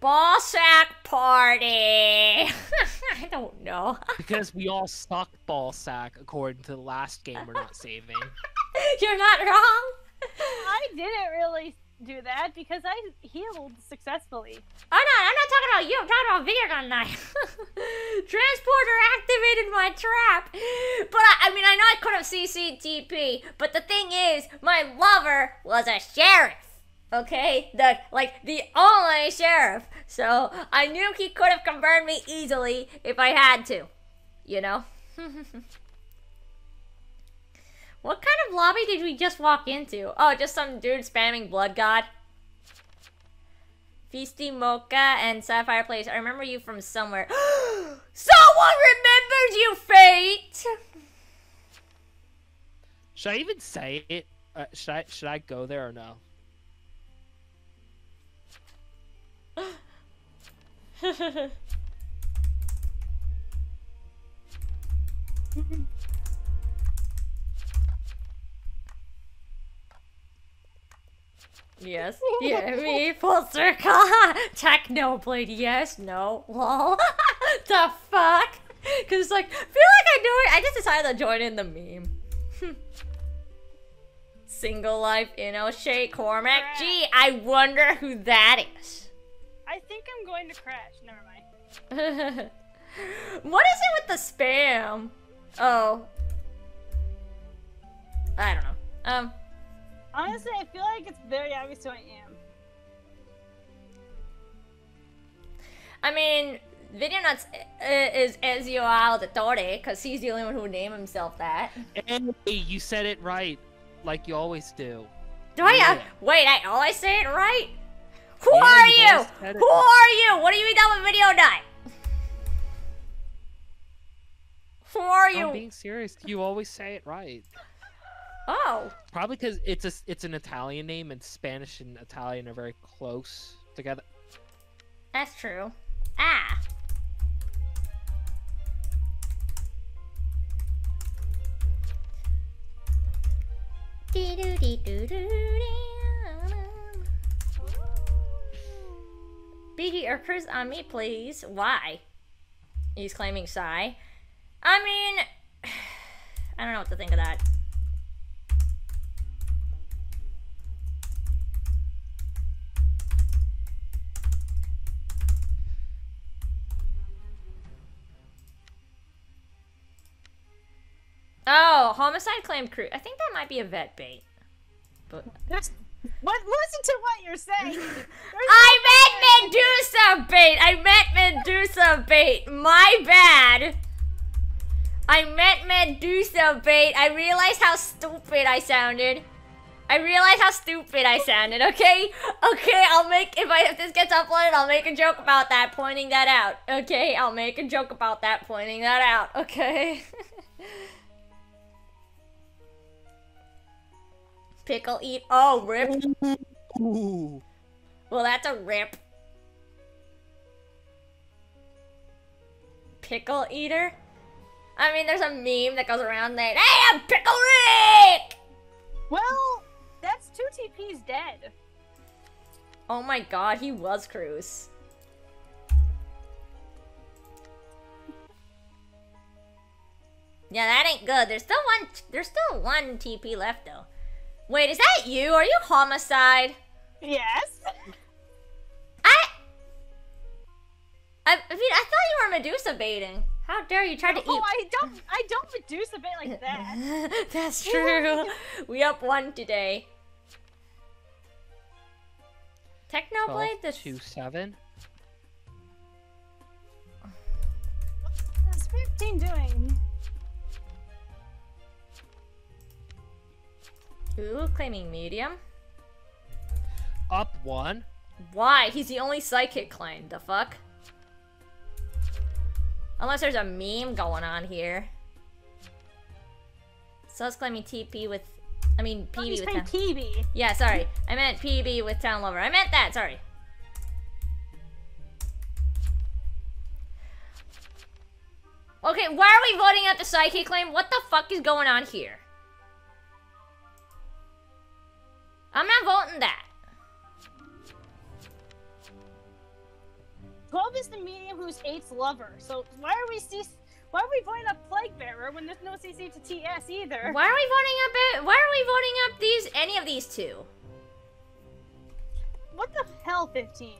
Ball sack party. I don't know. because we all suck ball sack according to the last game we're not saving. You're not wrong. I didn't really do that because I healed successfully. Oh no, I'm not talking about you. I'm talking about video gun knife. Transporter activated my trap. But I, I mean, I know I could have CCTP, but the thing is, my lover was a sheriff. Okay, the like the only sheriff. So I knew he could have confirmed me easily if I had to. You know. What kind of lobby did we just walk into? Oh, just some dude spamming Blood God. Feasty Mocha and Sapphire Place. I remember you from somewhere. Someone remembers you, Fate! Should I even say it? Uh, should I should I go there or no? Yes. Yeah, me. Full circle. Technoblade. Yes. No. Lol. the fuck? Because it's like, feel like I do it. I just decided to join in the meme. Single life in O'Shea Cormac. Gee, I wonder who that is. I think I'm going to crash. Never mind. what is it with the spam? Oh. I don't know. Um. Honestly, I feel like it's very obvious who I am. I mean, Video Nuts is Ezio Auditore, because he's the only one who would name himself that. And hey, you said it right, like you always do. Do I? Uh, wait, I always say it right? Who yeah, are you? Who are you? What are you done with Video Nut? Who are you? I'm being serious. You always say it right. Oh. Probably because it's a it's an Italian name, and Spanish and Italian are very close together. That's true. Ah. BD or Chris on me, please. Why? He's claiming Psy. I mean, I don't know what to think of that. Oh, homicide claim crew. I think that might be a vet bait. But what? Listen to what you're saying. I meant Medusa bait. I meant Medusa bait. My bad. I meant Medusa bait. I realized how stupid I sounded. I realized how stupid I sounded, okay? Okay, I'll make, if, I, if this gets uploaded, I'll make a joke about that, pointing that out. Okay, I'll make a joke about that, pointing that out, okay? Pickle eat. Oh, rip. Ooh. Well, that's a rip. Pickle eater? I mean, there's a meme that goes around that, Hey, I'm Pickle Rick! Well, that's two TP's dead. Oh my god, he was Cruz. Yeah, that ain't good. There's still one. There's still one TP left though. Wait, is that you? Are you homicide? Yes. I. I, I mean, I thought you were Medusa baiting. How dare you try to oh, eat? I don't. I don't Medusa bait like that. That's true. we up one today. Technoblade. This two seven. What's 15 doing? Ooh, claiming medium. Up one. Why? He's the only psychic claim. The fuck? Unless there's a meme going on here. So I was claiming TP with... I mean, PB oh, with... Town... PB. Yeah, sorry. I meant PB with Town Lover. I meant that, sorry. Okay, why are we voting out the psychic claim? What the fuck is going on here? I'm not voting that. 12 is the medium who's 8's lover. So why are we C- why are we voting up Plague Bearer when there's no CC to TS either? Why are we voting up? Why are we voting up these any of these two? What the hell, 15?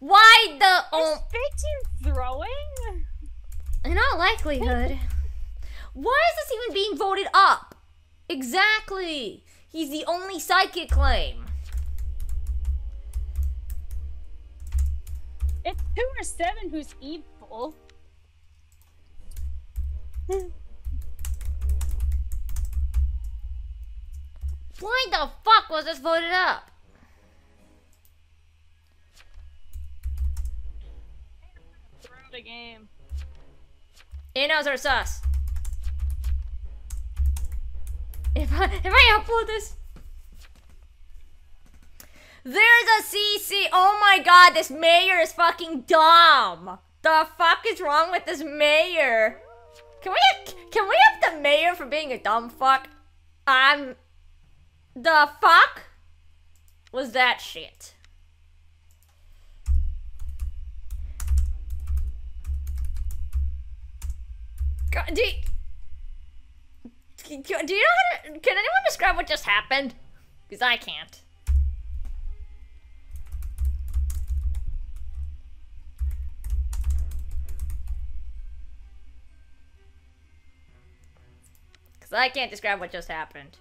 Why the oh Is oh 15 throwing? in all likelihood. Why is this even being voted up? Exactly. He's the only psychic claim. It's 2 or 7 who's evil. Why the fuck was this voted up? Throw the game. Inos are sus. If I if I upload this. There's a CC. Oh my god, this mayor is fucking dumb. The fuck is wrong with this mayor? Can we can we up the mayor for being a dumb fuck? I'm the fuck was that shit? God, you, do you know how to, can anyone describe what just happened? Because I can't. Because I can't describe what just happened.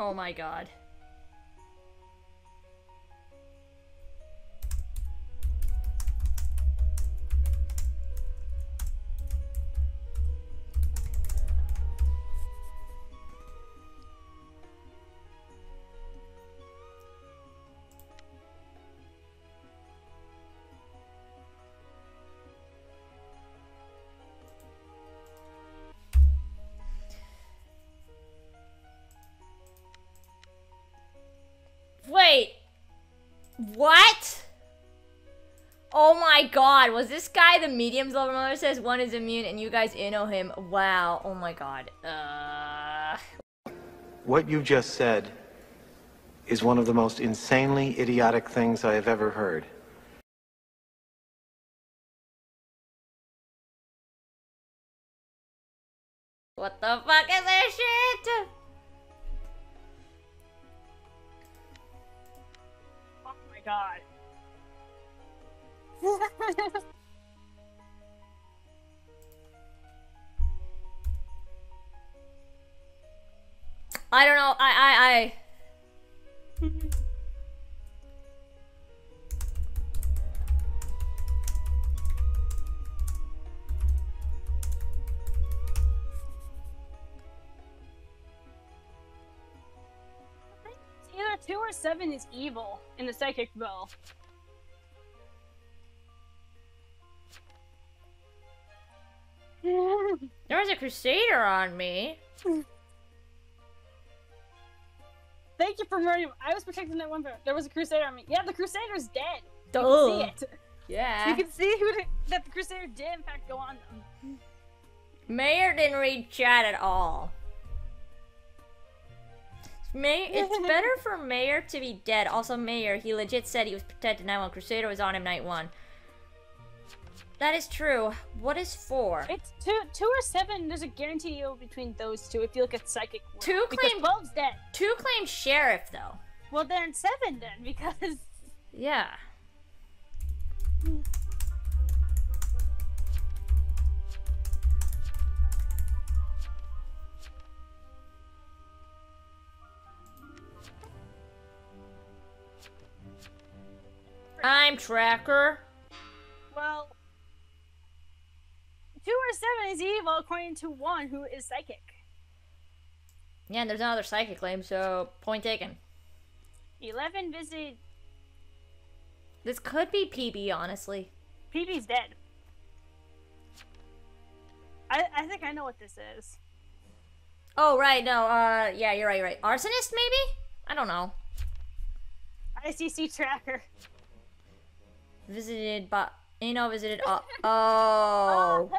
Oh my god. God, was this guy the medium's level mother says one is immune and you guys know him? Wow, oh my god. Uh What you just said is one of the most insanely idiotic things I have ever heard. what the fuck is this shit? Oh my god. I don't know. I I I either 2 or 7 is evil in the psychic bill. Was a crusader on me. Thank you for murdering. I was protecting that one, but there was a crusader on me. Yeah, the crusader's dead. You Duh. can see it. Yeah. You can see who the, that the crusader did in fact go on them. Mayor didn't read chat at all. May it's better for Mayor to be dead. Also, Mayor, he legit said he was protected night one. Crusader was on him night one. That is true. What is four? It's two, two or seven. There's a guarantee deal between those two if you look at psychic. world, Two claim- 12's dead. Two claim sheriff though. Well, then seven then because Yeah. I'm tracker. well, two or seven is evil according to one who is psychic. Yeah, and there's another psychic claim, so point taken. Eleven visited. This could be PB, honestly. PB's dead. I, I think I know what this is. Oh right, no, uh, yeah, you're right, you're right. Arsonist, maybe? I don't know. ICC tracker. Visited, but you know, visited. Uh, oh.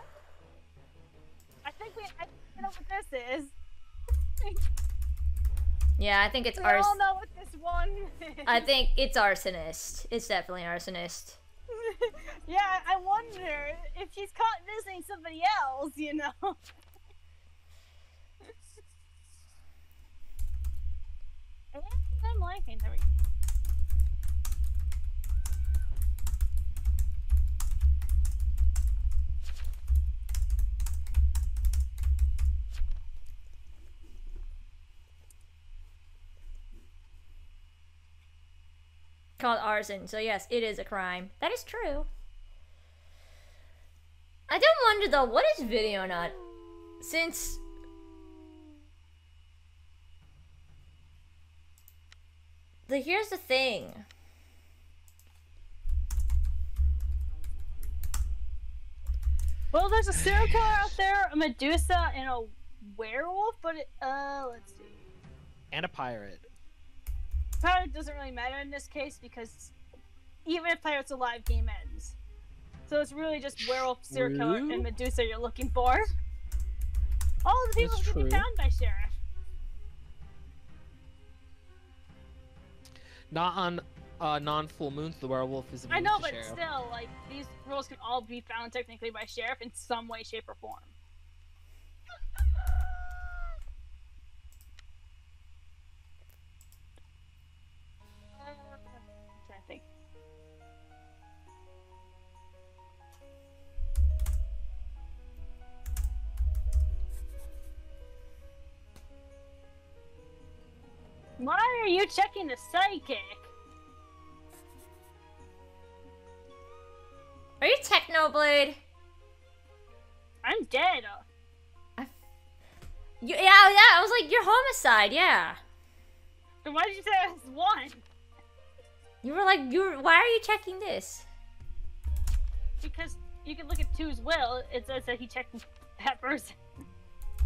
We I I know what this is. Yeah, I think it's We all know what this one is. I think it's arsonist. It's definitely arsonist. yeah, I wonder if she's caught visiting somebody else, you know. And I'm liking there we go. Called arson. So yes, it is a crime. That is true. I don't wonder though, what is video not? Since the here's the thing. Well, there's a serial killer out there, a Medusa, and a werewolf, but it, uh, let's see. And a pirate. Pirate doesn't really matter in this case because even if Pirate's alive, game ends. So it's really just werewolf, serial killer, and Medusa you're looking for. All the people That's can be found by Sheriff. Not on uh, non-full moons. The werewolf is. I know, but sheriff. still, like, these rules can all be found technically by Sheriff in some way, shape, or form. Checking the psychic? Are you Technoblade? I'm dead. You, yeah, yeah. I was like, you're homicide. Yeah. Then why did you say I was one? You were like, you. were Why are you checking this? Because you can look at two's will. It says that he checked that person.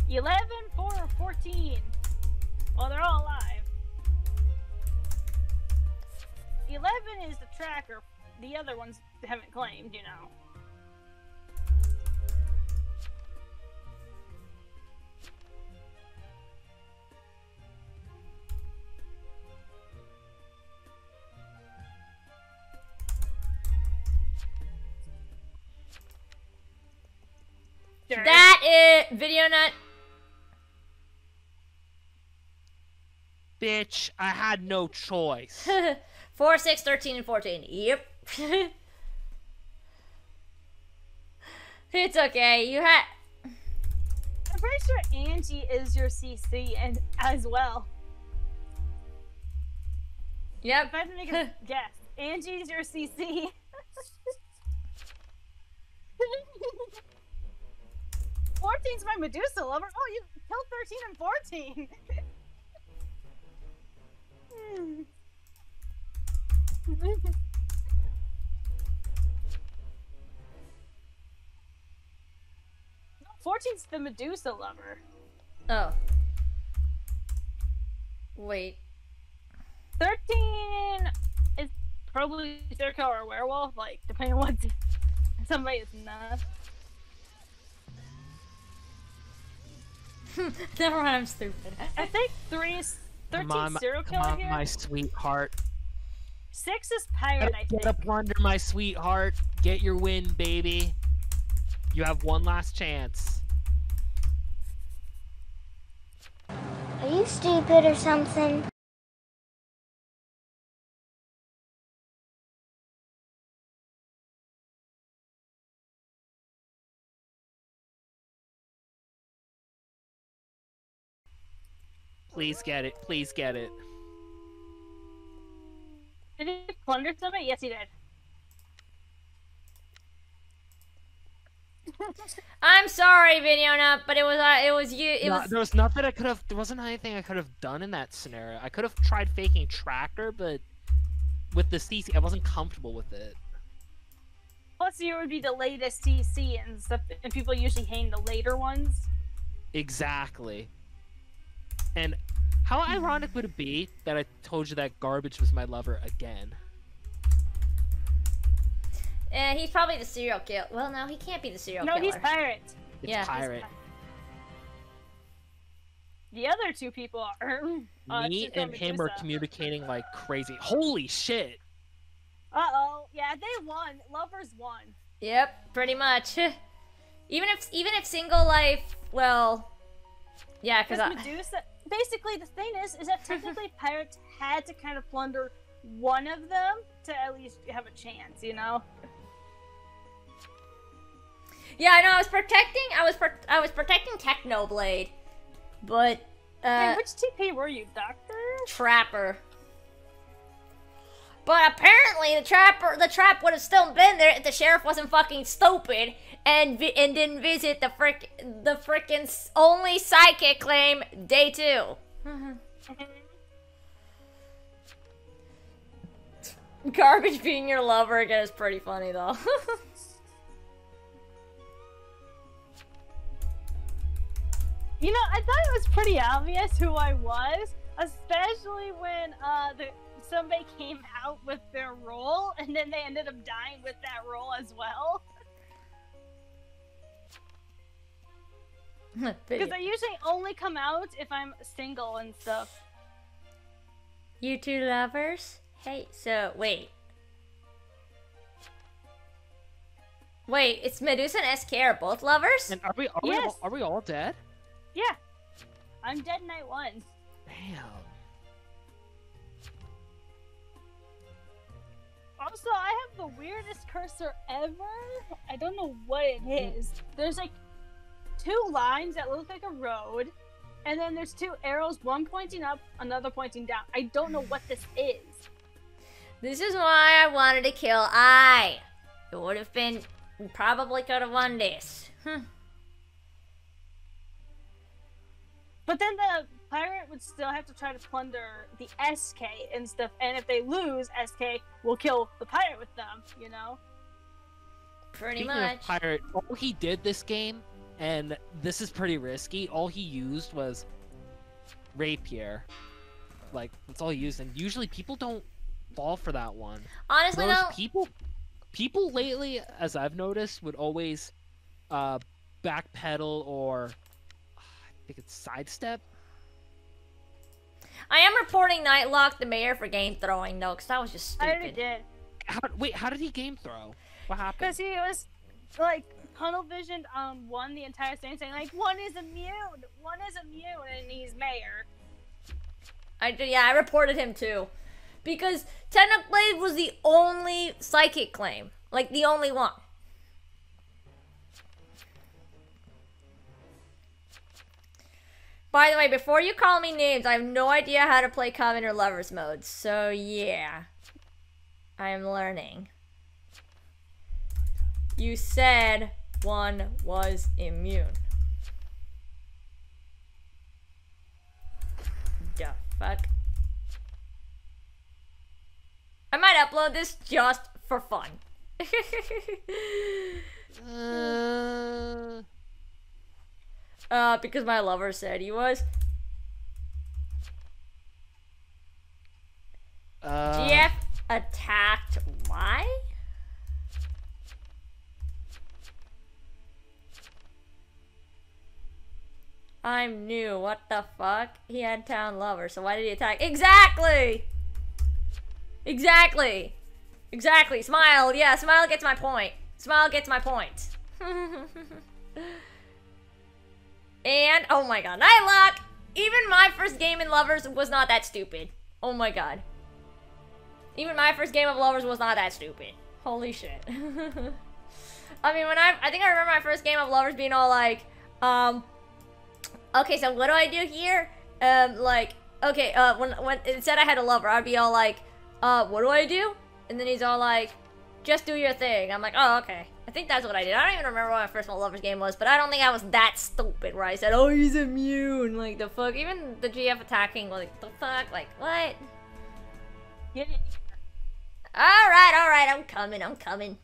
11, 4, or 14. Well, they're all alive. 11 is the tracker. The other ones haven't claimed, you know. That is video nut. Bitch, I had no choice. 4, 6, 13, and 14. Yep. it's okay. You had. I'm pretty sure Angie is your CC and as well. Yep. If I had to make a guess, Angie's your CC. 14's my Medusa lover. Oh, you killed 13 and 14. 14's the Medusa lover. Oh. Wait. 13 is probably Circo or werewolf, like, depending on what somebody is not. Never mind, I'm stupid. I think 3 is 13 come on, my- serial come killer on, here. my sweetheart. 6 is pirate, I Get think. plunder, my sweetheart. Get your win, baby. You have one last chance. Are you stupid or something? Please get it. Please get it. Did he plunder somebody? Yes, he did. I'm sorry, video nut, but it was uh, it was you. It No, was there was nothing I could have. There wasn't anything I could have done in that scenario. I could have tried faking tracker, but with the CC, I wasn't comfortable with it. Plus, last year would be the latest CC, and stuff, and people usually hang the later ones. Exactly. And how ironic would it be that I told you that garbage was my lover again? Eh, he's probably the serial killer. Well, no, he can't be the serial no, killer. No, he's pirate. It's Yeah. pirate. The other two people are uh, Me Zuko and him are communicating like crazy. Holy shit! Uh oh, yeah, they won. Lovers won. Yep, pretty much. even if even if single life, well, yeah, because Because Medusa, basically, the thing is, is that technically pirates had to kind of plunder one of them to at least have a chance, you know? yeah, I know. I was protecting. I was pro- I was protecting Technoblade, but uh, Wait, which TP were you, Doctor? Trapper. But apparently, the trapper, the trap would have still been there if the sheriff wasn't fucking stupid and and didn't visit the frick the frickin' only psychic claim day two. Garbage being your lover again is pretty funny though. You know, I thought it was pretty obvious who I was, especially when uh the somebody came out with their role and then they ended up dying with that role as well. Because I usually only come out if I'm single and stuff. you two lovers? Hey, so wait. Wait, it's Medusa and SK are both lovers? And are we are, we, Yes. all, are we all dead? Yeah. I'm dead night one. Damn. Also, I have the weirdest cursor ever. I don't know what it is. There's like two lines that look like a road, and then there's two arrows, one pointing up, another pointing down. I don't know what this is. This is why I wanted to kill I. It would have been probably could have won this. Hmm. But then the pirate would still have to try to plunder the SK and stuff, and if they lose, SK will kill the pirate with them, you know? Pretty Speaking much. of pirate, all he did this game, and this is pretty risky. All he used was rapier. Like that's all he used, and usually people don't fall for that one. Honestly, Most though, people, people lately, as I've noticed, would always uh, backpedal or I think it's sidestep. I am reporting Nightlock the mayor for game throwing though, because that was just stupid. I already stupid. did. How, wait, how did he game throw? What happened? Because he was like tunnel visioned um one the entire thing, saying like one is immune, one is immune, and he's mayor. I did, yeah, I reported him too, because Technoblade was the only psychic claim, like the only one. By the way, before you call me names, I have no idea how to play Coven or lovers mode, so yeah, I am learning. You said one was immune. The fuck? I might upload this just for fun. Uh, uh, because my lover said he was. uh, GF attacked why? I'm new. What the fuck? He had town lover, so why did he attack? Exactly! Exactly! Exactly. Smile. Yeah, Smile gets my point. Smile gets my point. and, oh my god, Nightlock! Even my first game in Lovers was not that stupid. Oh my god. Even my first game of Lovers was not that stupid. Holy shit. I mean, when I, I think I remember my first game of Lovers being all like, um, okay, so what do I do here? Um, like, okay, uh, when, when said I had a lover, I'd be all like, uh, what do I do? And then he's all like, just do your thing. I'm like, oh, okay. I think that's what I did. I don't even remember what my first Lovers game was, but I don't think I was that stupid where I said, oh, he's immune. Like, the fuck? Even the GF attacking, like, the fuck? Like, what? Get it? Alright, alright, I'm coming, I'm coming.